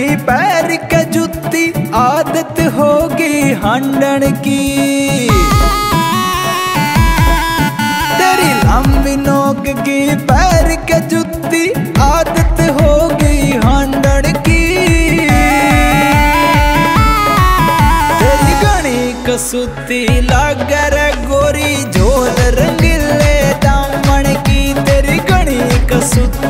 गई पैर के जुत्ती आदत होगी हंडन की। तेरी लंबी नोक की पैर के जुत्ती आदत होगी हंडन की। तेरी गणी कसुती लागर गोरी ज़ोर रंगीले दामन की। तेरी गणी कसुती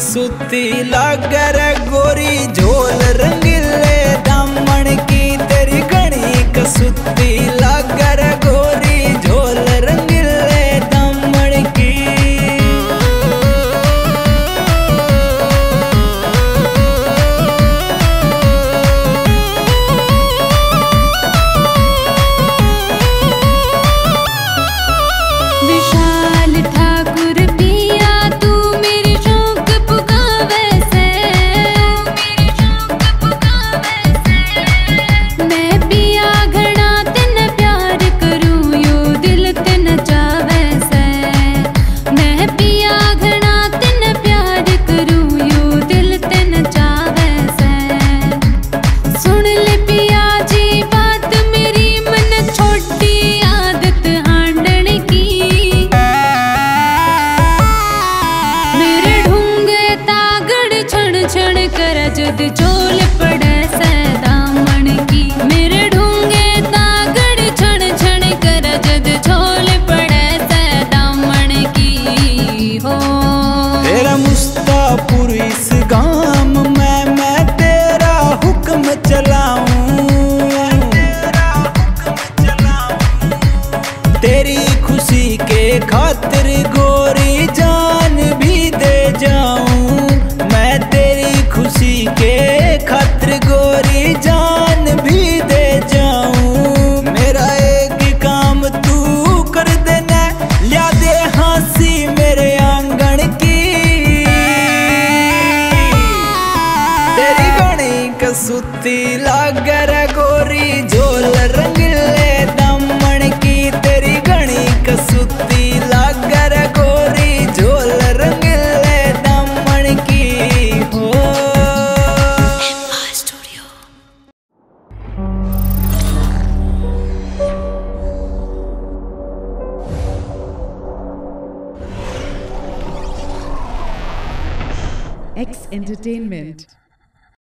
सुती लागर गोरी, झोल रंगीले दामन की तेरी गणी कसुती लागर गोरी, झोल रंगीले दामन की। विशाल तेरी बनी कसूती लागर गोरी झोल रंगले दमन की तेरी गणी कसूती लागर गोरी झोल रंगले दमन की हो एक्स एंटरटेनमेंट